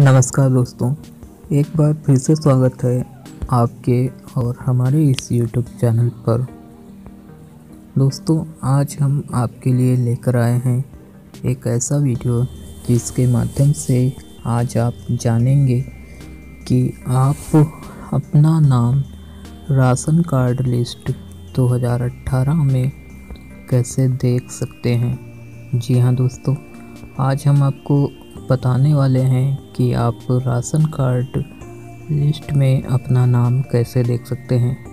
नमस्कार दोस्तों, एक बार फिर से स्वागत है आपके और हमारे इस YouTube चैनल पर। दोस्तों, आज हम आपके लिए लेकर आए हैं एक ऐसा वीडियो जिसके माध्यम से आज आप जानेंगे कि आप अपना नाम राशन कार्ड लिस्ट 2018 में कैसे देख सकते हैं। जी हाँ दोस्तों, आज हम आपको बताने वाले हैं कि आप राशन कार्ड लिस्ट में अपना नाम कैसे देख सकते हैं।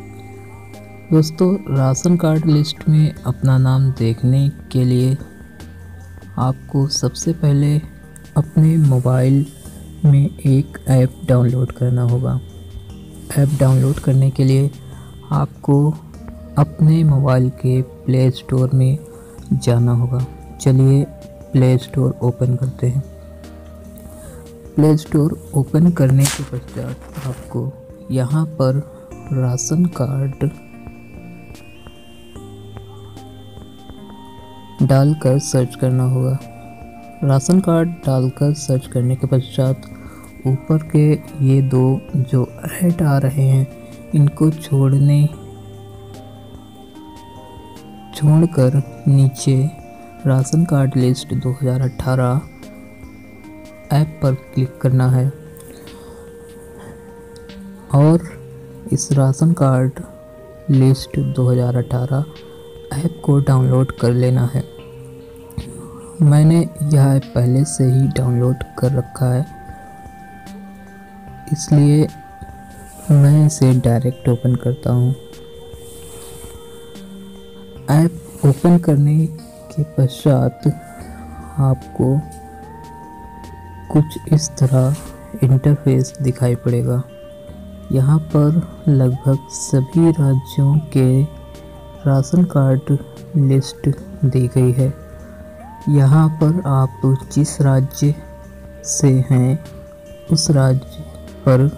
दोस्तों, राशन कार्ड लिस्ट में अपना नाम देखने के लिए आपको सबसे पहले अपने मोबाइल में एक ऐप डाउनलोड करना होगा। ऐप डाउनलोड करने के लिए आपको अपने मोबाइल के प्ले स्टोर में जाना होगा। चलिए प्ले स्टोर ओपन करते हैं। प्ले स्टोर ओपन करने के पश्चात आपको यहाँ पर राशन कार्ड डालकर सर्च करना होगा। राशन कार्ड डालकर सर्च करने के पश्चात ऊपर के ये दो जो ऐड आ रहे हैं, इनको छोड़ने, छोड़कर नीचे राशन कार्ड लिस्ट 2018 ऐप पर क्लिक करना है। और इस राशन कार्ड लिस्ट 2018 ऐप को डाउनलोड कर लेना है। मैंने यह ऐप पहले से ही डाउनलोड कर रखा है। इसलिए मैं इसे डायरेक्ट ओपन करता हूँ। ऐप ओपन करने के पश्चात आपको कुछ इस तरह इंटरफेस दिखाई पड़ेगा। यहाँ पर लगभग सभी राज्यों के राशन कार्ड लिस्ट दी गई है। यहाँ पर आप जिस राज्य से हैं, उस राज्य पर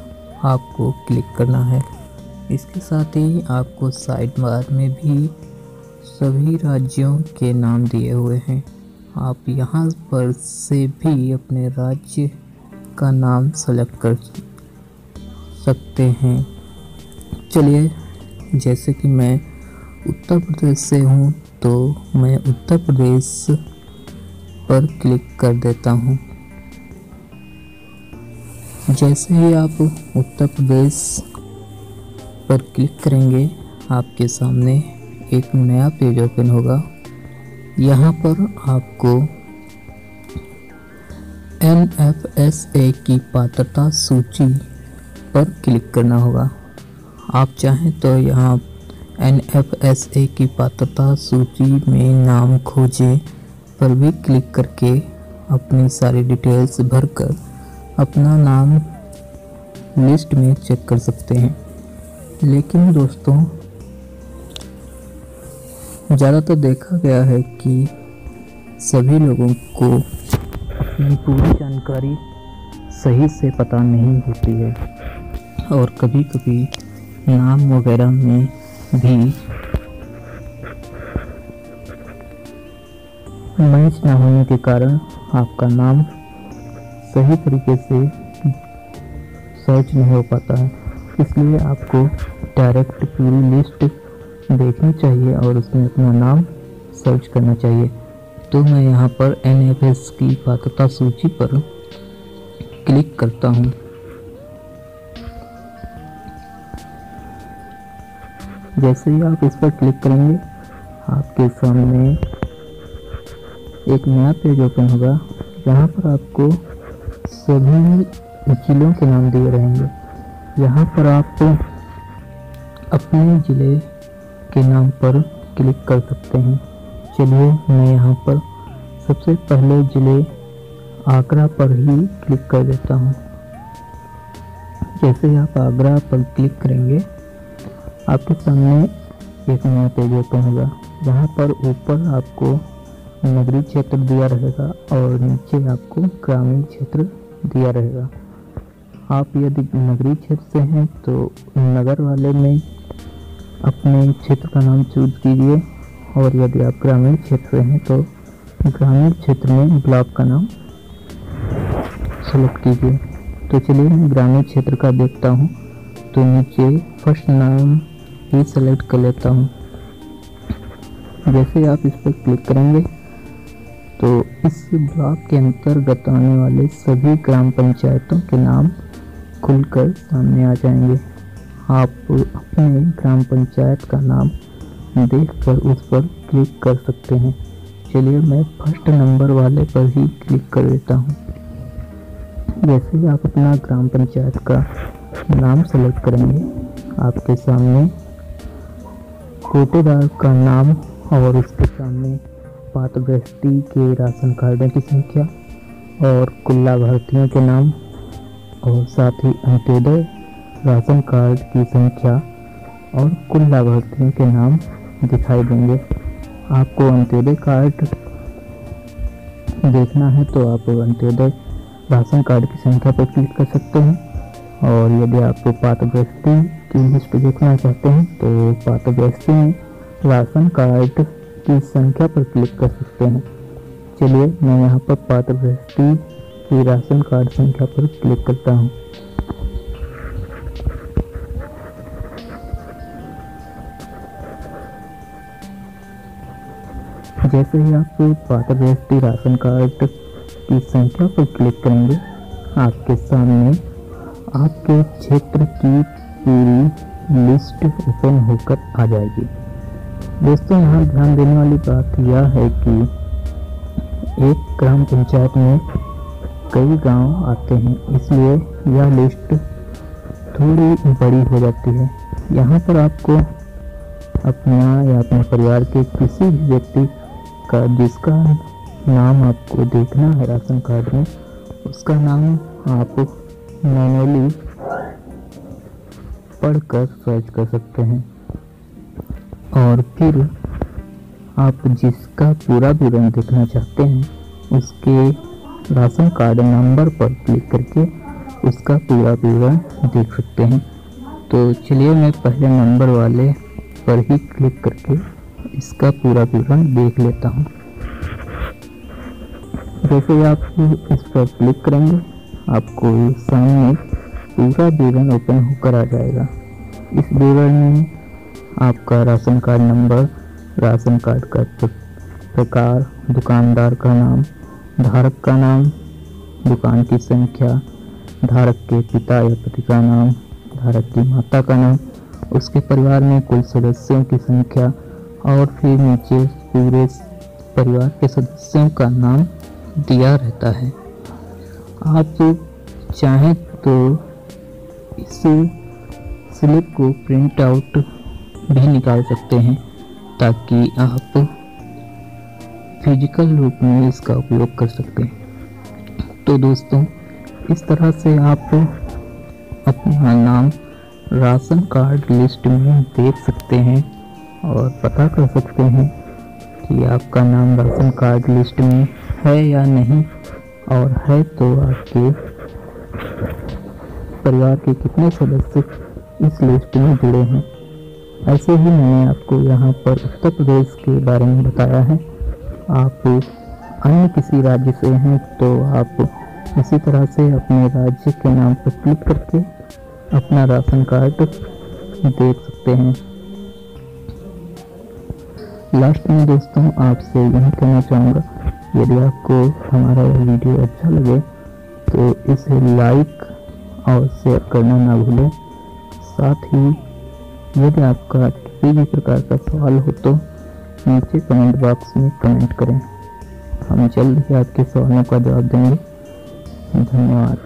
आपको क्लिक करना है। इसके साथ ही आपको साइड बार में भी सभी राज्यों के नाम दिए हुए हैं। आप यहाँ पर से भी अपने राज्य का नाम सेलेक्ट कर सकते हैं। चलिए, जैसे कि मैं उत्तर प्रदेश से हूँ तो मैं उत्तर प्रदेश पर क्लिक कर देता हूँ। जैसे ही आप उत्तर प्रदेश पर क्लिक करेंगे, आपके सामने एक नया पेज ओपन होगा। यहाँ पर आपको एन एफ़ एस ए की पात्रता सूची पर क्लिक करना होगा। आप चाहें तो यहाँ एन एफ़ एस ए की पात्रता सूची में नाम खोजें, पर भी क्लिक करके अपनी सारी डिटेल्स भरकर अपना नाम लिस्ट में चेक कर सकते हैं। लेकिन दोस्तों ज़्यादातर देखा गया है कि सभी लोगों को पूरी जानकारी सही से पता नहीं होती है और कभी कभी नाम वगैरह में भी मैच ना होने के कारण आपका नाम सही तरीके से सर्च नहीं हो पाता। है इसलिए आपको डायरेक्ट पूरी लिस्ट देखनी चाहिए और उसमें अपना नाम सर्च करना चाहिए। तो मैं यहाँ पर एनएफएस की पात्रता सूची पर क्लिक करता हूँ। जैसे ही आप इस पर क्लिक करेंगे, आपके सामने एक नया पेज ओपन होगा, जहाँ पर आपको सभी जिलों के नाम दिए रहेंगे। यहाँ पर आप अपने ज़िले के नाम पर क्लिक कर सकते हैं। चलिए, मैं यहाँ पर सबसे पहले ज़िले आगरा पर ही क्लिक कर देता हूँ। जैसे आप आगरा पर क्लिक करेंगे, आपके सामने एक नया पेज ओपन होगा। जहाँ पर ऊपर आपको नगरीय क्षेत्र दिया रहेगा और नीचे आपको ग्रामीण क्षेत्र दिया रहेगा। आप यदि नगरीय क्षेत्र से हैं तो नगर वाले में अपने क्षेत्र का नाम चूज़ कीजिए। और यदि आप ग्रामीण क्षेत्र से हैं तो ग्रामीण क्षेत्र में ब्लॉक का नाम सेलेक्ट कीजिए। तो चलिए, मैं ग्रामीण क्षेत्र का देखता हूँ। तो नीचे फ़र्स्ट नाम ही सेलेक्ट कर लेता हूँ। जैसे आप इस पर क्लिक करेंगे तो इस ब्लॉक के अंतर्गत आने वाले सभी ग्राम पंचायतों के नाम खुलकर सामने आ जाएँगे। आप अपने ग्राम पंचायत का नाम देखकर उस पर क्लिक कर सकते हैं। चलिए मैं फ़र्स्ट नंबर वाले पर ही क्लिक कर देता हूँ। जैसे ही आप अपना ग्राम पंचायत का नाम सेलेक्ट करेंगे, आपके सामने कोटेदार का नाम और उसके सामने पात्रग्रस्ती के राशन कार्डों की संख्या और कुल लाभार्थियों के नाम और साथ ही अंत्योदय राशन कार्ड की संख्या और कुल लाभार्थियों के नाम दिखाई देंगे। आपको अंत्योदय कार्ड देखना है तो आप अंत्योदय राशन कार्ड की संख्या पर क्लिक कर सकते हैं। और यदि आप पात्रग्रस्ती की लिस्ट देखना चाहते हैं तो पात्रग्रस्ती में राशन कार्ड की संख्या पर क्लिक कर सकते हैं। चलिए, मैं यहाँ पर पात्रग्रस्ती की राशन कार्ड संख्या पर क्लिक करता हूँ। जैसे ही आप व्यक्ति राशन कार्ड की संख्या पर क्लिक करेंगे, आपके सामने आपके क्षेत्र की पूरी लिस्ट ओपन होकर आ जाएगी। दोस्तों, यहाँ ध्यान देने वाली बात यह है कि एक ग्राम पंचायत में कई गाँव आते हैं, इसलिए यह लिस्ट थोड़ी बड़ी हो जाती है। यहाँ पर आपको अपना या अपने परिवार के किसी भी व्यक्ति का, जिसका नाम आपको देखना है राशन कार्ड में, उसका नाम आप मैनुअली पढ़कर सर्च कर सकते हैं। और फिर आप जिसका पूरा विवरण देखना चाहते हैं, उसके राशन कार्ड नंबर पर क्लिक करके उसका पूरा विवरण देख सकते हैं। तो चलिए मैं पहले नंबर वाले पर ही क्लिक करके इसका पूरा विवरण देख लेता हूँ। जैसे ही आप इस पर क्लिक करेंगे, आपको सामने पूरा विवरण ओपन होकर आ जाएगा। इस विवरण में आपका ration card number, ration card का प्रकार, दुकानदार का नाम, धारक का नाम, दुकान की संख्या, धारक के पिता या पति का नाम, धारक की माता का नाम, उसके परिवार में कुल सदस्यों की संख्या और फिर नीचे पूरे परिवार के सदस्यों का नाम दिया रहता है। आप चाहें तो इस स्लिप को प्रिंट आउट भी निकाल सकते हैं, ताकि आप फ़िज़िकल रूप में इसका उपयोग कर सकते हैं। तो दोस्तों, इस तरह से आप अपना नाम राशन कार्ड लिस्ट में देख सकते हैं। और पता कर सकते हैं कि आपका नाम राशन कार्ड लिस्ट में है या नहीं और है तो आपके परिवार के कितने सदस्य इस लिस्ट में जुड़े हैं। ऐसे ही मैंने आपको यहाँ पर उत्तर प्रदेश के बारे में बताया है। आप अन्य किसी राज्य से हैं तो आप इसी तरह से अपने राज्य के नाम पर क्लिक करके अपना राशन कार्ड देख सकते हैं। लास्ट में दोस्तों, आपसे यही कहना चाहूँगा, यदि आपको हमारा यह वीडियो अच्छा लगे तो इसे लाइक और शेयर करना ना भूलें। साथ ही, यदि आपका किसी भी प्रकार का सवाल हो तो नीचे कमेंट बॉक्स में कमेंट करें। हम जल्द ही आपके सवालों का जवाब देंगे। धन्यवाद।